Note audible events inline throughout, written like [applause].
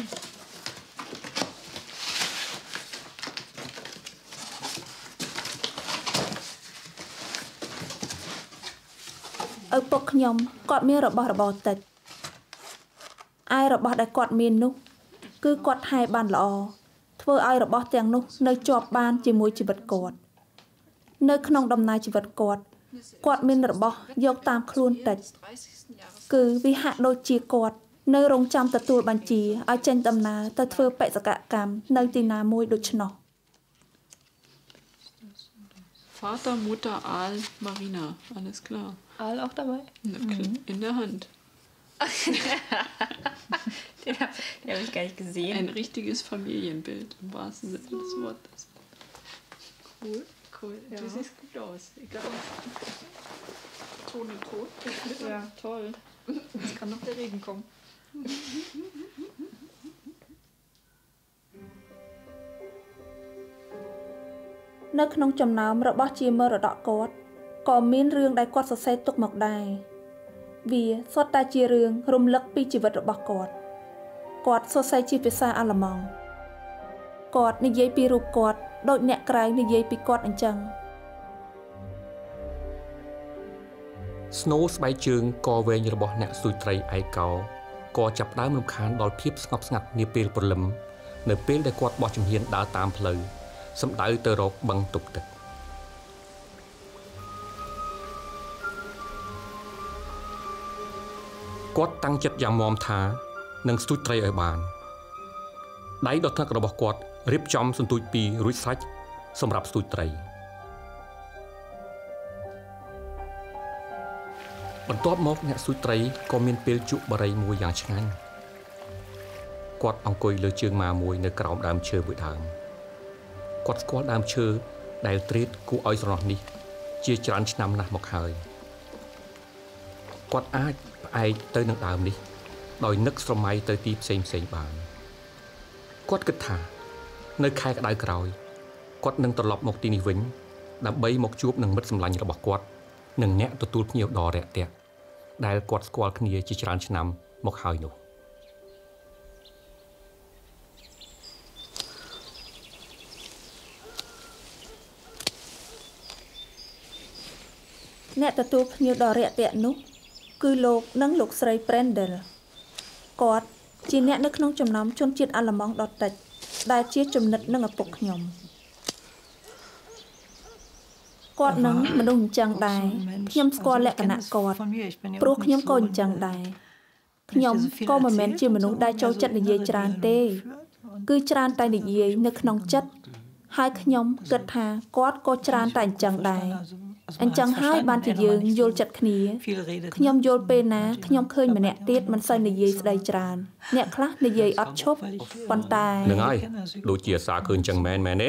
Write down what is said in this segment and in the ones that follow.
ឪពុកខ្ញុំគាត់មានរបស់របរតិចឯរបស់ដែលគាត់មាននោះ គឺគាត់ថែបានល្អធ្វើឲ្យរបស់ទាំងនោះ នៅជាប់បានជាមួយជីវិតគាត់នៅក្នុងដំណើរជីវិតគាត់គាត់មានរបស់យកតាមខ្លួនតិចគឺវាហាក់ដូចជាគាត់ នៅរងចាំទទួលបញ្ជាឲ្យចេញដំណើរទៅធ្វើបេសកកម្មនៅទីណាមួយដូច្នោះ Vater, Mutter, Aal, Marina. Alles klar. Aal auch dabei? In der Hand. [laughs] den habe hab ich gar nicht gesehen. Ein richtiges Familienbild im wahrsten Sinne des Wortes. Cool, cool. Ja. Du siehst gut aus. Egal. Ton und Ton. Ja, toll. Jetzt kann noch der Regen kommen. នៅក្នុងចំណោមរបស់ជាមរតកគាត់ក៏មានរឿងដែលគាត់សរសេរទុកមកដែរវាសុទ្ធតែជារឿងរំលឹកពីជីវិតរបស់គាត់គាត់សរសេរជាភាសាអាល្លឺម៉ង់គាត់និយាយពីរូបគាត់ដូចអ្នកក្រៅនិយាយពីគាត់អញ្ចឹងស្នូស្បែកជើងកវែងរបស់អ្នកស៊ុយត្រីឯកោ ក៏ចាប់ដើមរំខានដល់ភាពស្ងប់ស្ងាត់នាពេលព្រលឹមនៅពេលដែលគាត់បោះជំហានដើរតាមផ្លូវសំដៅទៅរកបឹងទប់ទឹកគាត់តាំងចិត្តយ៉ាងមាំថានឹងស្ទូចត្រីឲ្យបានដៃដ៏ថ្នឹករបស់គាត់រៀបចំសន្ទូចពីររួចស្រេចសម្រាប់ស្ទូចត្រី បន្ទាប់មកអ្នកស្ទូចត្រីក៏មានពេលជក់បារីមួយយ៉ាងឆ្ងាញ់គាត់អង្គុយលើជើងម៉ាមួយនៅក្រោមដើមឈើមួយដើមគាត់ស្គាល់ដើមឈើដែលត្រៀតគួរឲ្យស្រណោះនេះ ជាច្រើនឆ្នាំណាស់មកហើយគាត់អាចផ្អែកទៅនឹងដើមនេះ ដោយនឹកស្រមៃទៅទីផ្សេងផ្សេងបានគាត់គិតថា នៅខែក្តៅក្រោយគាត់នឹងត្រឡប់មកទីនេះវិញដើម្បីមកជួបនឹងមិត្តសម្លាញ់របស់គាត់និងអ្នកទទួលភ្ញៀវដ៏រាក់ទាក់ ដែលគាត់ស្គាល់គ្នាជាច្រើនឆ្នាំមកហើយនោះ។អ្នកទទួលភ្ញៀវដ៏រាក់ទាក់នោះ គឺលោកនិងលោកស្រី Prendel គាត់ជាអ្នកនៅក្នុងចំណោមជនជាតិអាល្លឺម៉ង់ដ៏តិចដែលជាចំណិតនឹងឪពុកខ្ញុំ គាត់នឹងមនុស្សអញ្ចឹងដែរខ្ញុំស្គាល់លក្ខណៈគាត់ព្រោះខ្ញុំក៏អញ្ចឹងដែរខ្ញុំក៏មិនមែនជាមនុស្សដែលចូលចិត្តនិយាយច្រើនទេ គឺច្រើនតែនិយាយនៅក្នុងចិត្តហើយខ្ញុំគិតថាគាត់ក៏ច្រើនតែអញ្ចឹងដែរអញ្ចឹងហើយបានជាយើងយល់ចិត្តគ្នាខ្ញុំយល់ពេលណាខ្ញុំឃើញម្នាក់ទៀតមិនសូវនិយាយស្ដីច្រើន អ្នកខ្លះនិយាយអត់ឈប់ប៉ុន្តែនឹងហើយដូចជាសារឃើញអញ្ចឹងមែនមែនទេ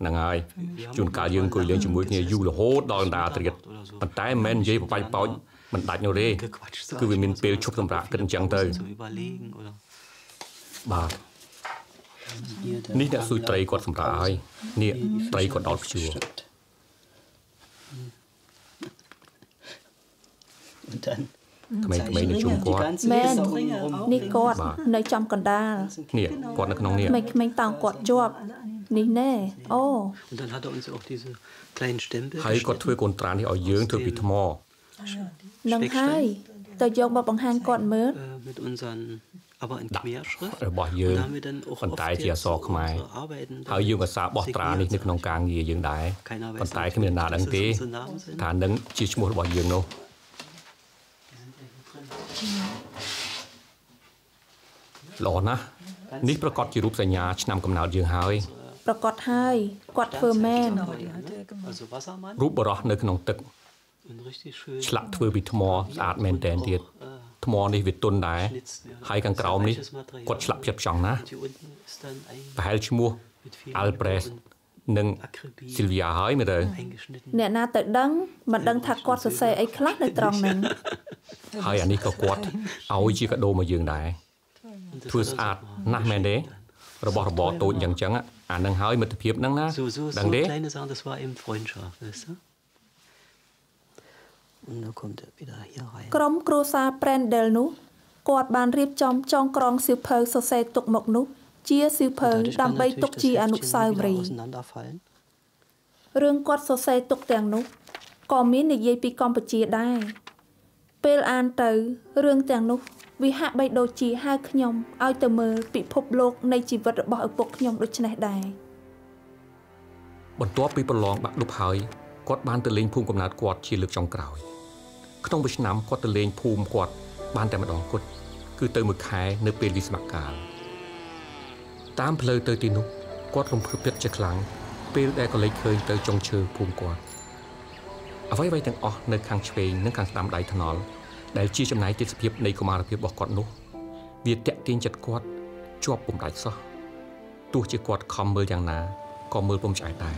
ហ្នឹងហើយជួនកាលយើងអង្គុយលេងជាមួយគ្នាយូររហូតដល់តាត្រៀតប៉ុន្តែមិនមែននិយាយបបាច់បោចមិនដាច់នោះទេគឺវាមានពេលឈប់សម្រាកគិតអញ្ចឹងទៅបាទនេះអ្នកស៊ុយត្រីគាត់សម្រាប់ហើយនេះត្រីគាត់ដល់ខ្ជួរ ថ្មីថ្មីនៅជុំគាត់មែននេះគាត់នៅចំកណ្ដាលនេះគាត់នៅក្នុងនេះថ្មីថ្មីតោងគាត់ជាប់នេះណែអូហើយគាត់ធ្វើកូនត្រានេះឲ្យយើងធ្វើពីថ្មនឹងហើយទៅយកមកបង្ហាញគាត់មើលរបស់យើងប៉ុន្តែជាអសរខ្មែរហើយយើងក៏សារបោះត្រានេះនៅក្នុងការងារយើងដែរប៉ុន្តែគ្មានអ្នកណាដឹងទេថានឹងជាឈ្មោះរបស់យើងនោះ ល្អណាស់នេះប្រកាសជារូបសញ្ញាឆ្នាំកំណើតយើងហើយប្រកាសហើយគាត់ធ្វើមែនរូបបរោះនៅក្នុងទឹកឆ្លាក់ធ្វើពីថ្មស្អាតមែនតែនទៀតថ្មនេះវាទន់ដែរហើយខាងក្រោមនេះគាត់ឆ្លាក់ផ្ចិតផ្ចង់ណាស់ប្រហែលឈ្មោះ Albrecht និង Sylvia ហើយមើលទៅអ្នកណាទៅដឹងមិនដឹងថាគាត់សរសេរអីខ្លះនៅត្រង់ហ្នឹងហើយអានេះក៏គាត់ឲ្យជាកាដូមកយើងដែរ ធ្វើស្អាតណាស់មែនទេរបស់របរតូចយ៉ាងចឹងអានឹងហើយមិត្តភាពហ្នឹងណាដឹងទេក្រុមគ្រួសារ Prendel នោះគាត់បានរៀបចំចងក្រងសៀវភៅសរសេរទុកមកនោះជាសៀវភៅដើម្បីទុកជាអនុស្សាវរីយ៍រឿងគាត់សរសេរទុកទាំងនោះក៏មាននិយាយពីកម្ពុជាដែរ ពេលអានទៅរឿងទាំងនោះវាហាក់បីដូចជាហៅខ្ញុំឲ្យទៅមើលពិភពលោកនៃជីវិតរបស់ឪពុកខ្ញុំដូចនេះដែរបន្ទាប់ពីប្រឡងបាក់ឌុបហើយគាត់បានទៅលេងភូមិកំណើតគាត់ជាលើកចុងក្រោយក្នុងមួយឆ្នាំគាត់ទៅលេងភូមិគាត់បានតែម្ដងគត់គឺទៅមួយខែនៅពេលវិស្មកាលតាមផ្លូវទៅទីនោះគាត់រំភើបចិត្តជាខ្លាំងពេលដែលក៏លេចឃើញទៅចុងឈើភូមិគាត់ អ្វីៗទាំងអស់នៅខាងឆ្វេងនិងខាងស្ដាំដៃថ្នល់ដែលជាចំណាយទេសភាពនៃកុមារភាពរបស់គាត់នោះ វាតាក់ទាញចិត្តគាត់ជាប់ពុំដាច់សោះទោះជាគាត់ខំមើលយ៉ាងណាក៏មើលពុំឆ្អែតដែរ